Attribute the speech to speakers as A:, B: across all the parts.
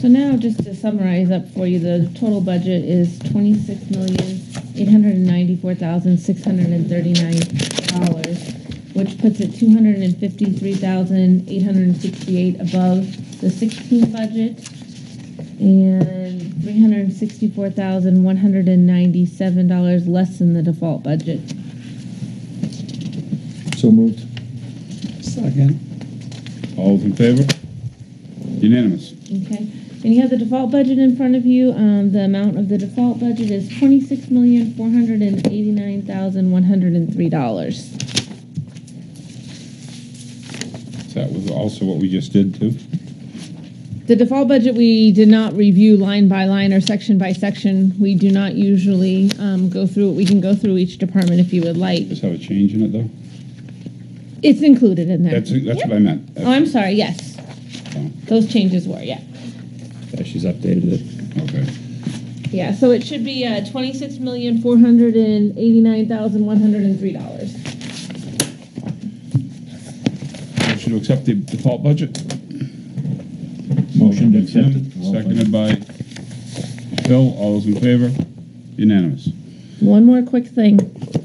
A: So now, just to summarize up for you, the total budget is twenty-six million, eight hundred and ninety-four thousand, six hundred and thirty-nine dollars, which puts it two hundred and fifty-three thousand, eight hundred and sixty-eight above the sixteen budget, and three hundred and sixty-four thousand, one hundred and ninety-seven dollars less than the default budget.
B: So moved.
C: Second.
D: All those in favor? Unanimous.
A: Okay, and you have the default budget in front of you. Um, the amount of the default budget is twenty-six million, four hundred and eighty-nine thousand, one hundred and three dollars.
D: That was also what we just did too.
A: The default budget, we did not review line by line or section by section. We do not usually, um, go through it. We can go through each department if you would like.
D: Does have a change in it though?
A: It's included in there.
D: That's, that's what I meant.
A: Oh, I'm sorry, yes.
D: Oh.
A: Those changes were, yeah.
B: Yeah, she's updated it.
D: Okay.
A: Yeah, so it should be, uh, twenty-six million, four hundred and eighty-nine thousand, one hundred and three dollars.
D: Motion to accept the default budget?
B: Motion to
D: by Tim,
B: accept.
D: Seconded by Phil. All those in favor? Unanimous.
A: One more quick thing.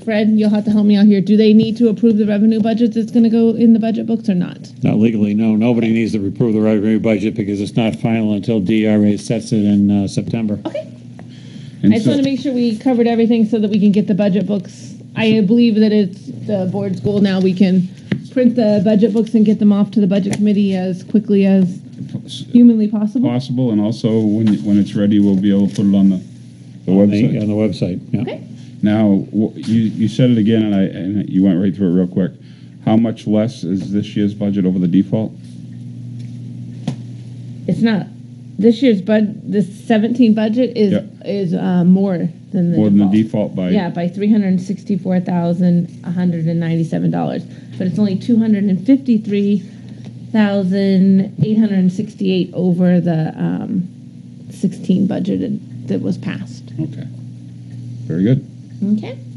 A: Fred, you'll have to help me out here. Do they need to approve the revenue budget that's gonna go in the budget books or not?
E: Not legally, no. Nobody needs to approve the revenue budget because it's not final until DRA sets it in uh, September.
A: Okay.
D: And
A: I just
D: so-
A: wanna make sure we covered everything so that we can get the budget books. I believe that it's the board's goal now. We can print the budget books and get them off to the budget committee as quickly as humanly possible.
D: possible, and also when, when it's ready, we'll be able to put it on the, the
E: On the-
D: website.
E: On the website, yeah.
A: Okay.
D: Now, you, you said it again, and I, and you went right through it real quick. How much less is this year's budget over the default?
A: It's not, this year's bud, this seventeen budget is,
D: Yeah.
A: is, uh, more than the
D: More than the default. by?
A: Yeah, by three hundred and sixty-four thousand, one hundred and ninety-seven dollars. But it's only two hundred and fifty-three thousand, eight hundred and sixty-eight over the, um, sixteen budget that was passed.
D: Okay. Very good.
A: Okay?